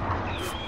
そう。